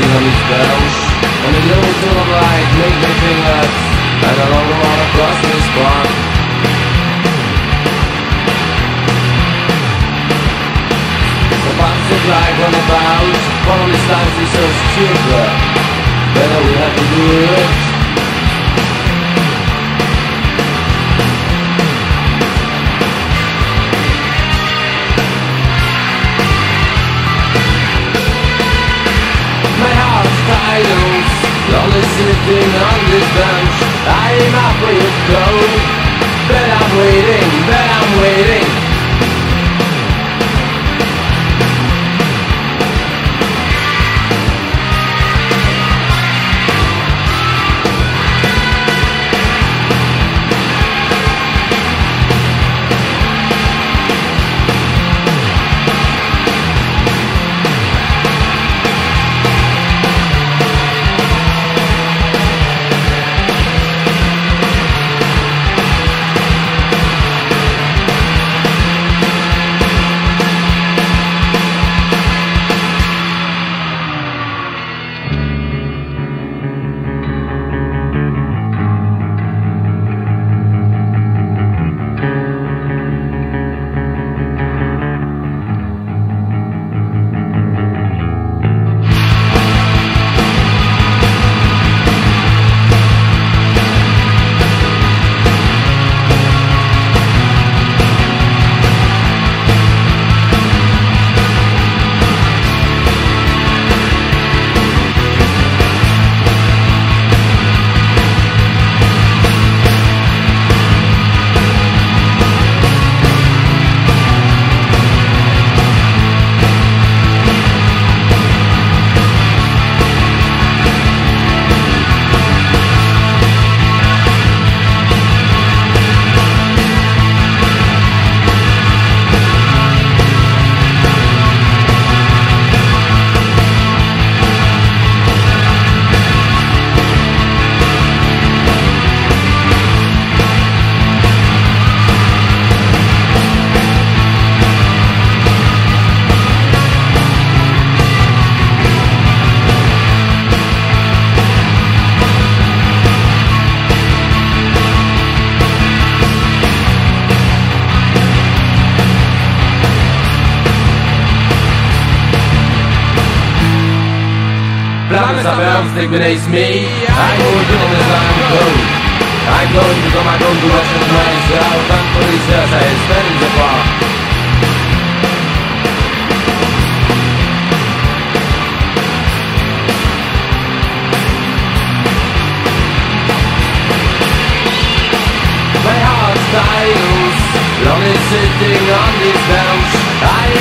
belch And the little tool of light make me fingers And I don't wanna cross this bar. The positive light on the bounce One of these times is so stupid Better we have to do it Lonely sitting on this bench. I'm afraid to go But I'm waiting, but I'm waiting Styk beneath me I go to the design code I go to come I don't do Russian myself And police says I stand in the bar My heart's titles Lonely sitting on this bench I'm